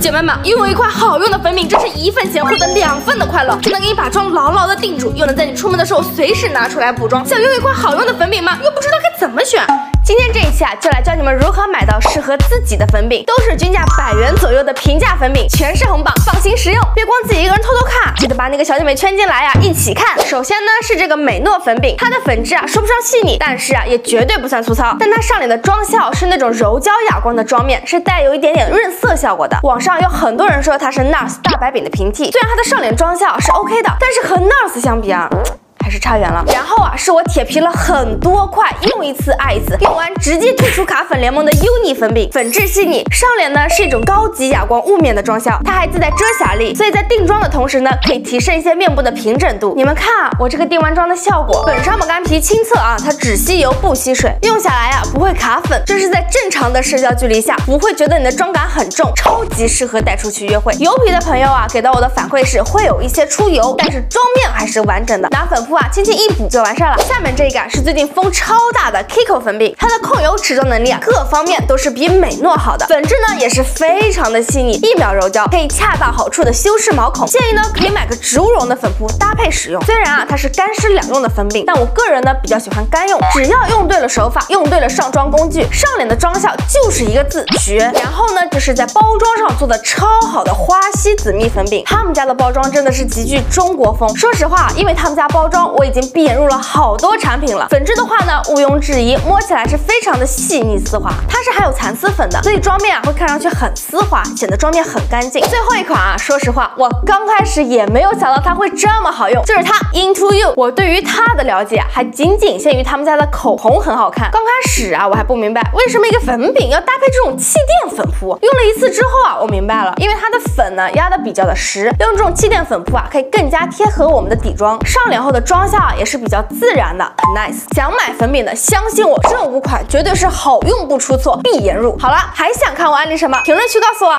姐妹们，拥有一块好用的粉饼，真是一份钱获得两份的快乐，既能给你把妆牢牢的定住，又能在你出门的时候随时拿出来补妆。想拥有一块好用的粉饼吗？又不知道该怎么选。今天这一期啊，就来教你们如何买到适合自己的粉饼，都是均价百元左右的平价粉饼，全是红榜，放心实用。别光自己一个人偷偷看，记得把那个小姐妹圈进来呀，一起看。首先呢是这个美诺粉饼，它的粉质啊说不上细腻，但是啊也绝对不算粗糙。但它上脸的妆效是那种柔焦哑光的妆面，是带有一点点润色效果的。网上有很多人说它是 NARS 大白饼的平替，虽然它的上脸妆效是 OK 的，但是和 NARS 相比啊。还是差远了。然后啊，是我铁皮了很多块，用一次爱一次，用完直接退出卡粉联盟的 uni 粉饼，粉质细腻，上脸呢是一种高级哑光雾面的妆效，它还自带遮瑕力，所以在定妆的同时呢，可以提升一些面部的平整度。你们看啊，我这个定完妆的效果，本上抹干皮亲测啊，它只吸油不吸水，用下来啊不会卡粉，这是在正常的社交距离下不会觉得你的妆感很重，超级适合带出去约会。油皮的朋友啊，给到我的反馈是会有一些出油，但是妆面还是完整的，拿粉扑。轻轻一补就完事了。下面这一个是最近风超大的 Kiko 粉饼，它的控油持妆能力啊，各方面都是比美诺好的。粉质呢也是非常的细腻，一秒柔焦，可以恰到好处的修饰毛孔。建议呢可以买个植物绒的粉扑搭配使用。虽然啊它是干湿两用的粉饼，但我个人呢比较喜欢干用。只要用对了手法，用对了上妆工具，上脸的妆效就是一个字绝。然后呢就是在包装上做的超好的花西子蜜粉饼，他们家的包装真的是极具中国风。说实话，因为他们家包装。我已经闭眼入了好多产品了，粉质的话呢，毋庸置疑，摸起来是非常的细腻丝滑，它是含有蚕丝粉的，所以妆面啊会看上去很丝滑，显得妆面很干净。最后一款啊，说实话，我刚开始也没有想到它会这么好用，就是它 Into You。我对于它的了解还仅仅限于他们家的口红很好看。刚开始啊，我还不明白为什么一个粉饼要搭配这种气垫粉扑，用了一次之后啊，我明白了，因为它的粉呢压的比较的实，用这种气垫粉扑啊，可以更加贴合我们的底妆，上脸后的妆。妆效也是比较自然的，很 nice。想买粉饼的，相信我，这五款绝对是好用不出错，必研入。好了，还想看我安利什么？评论区告诉我。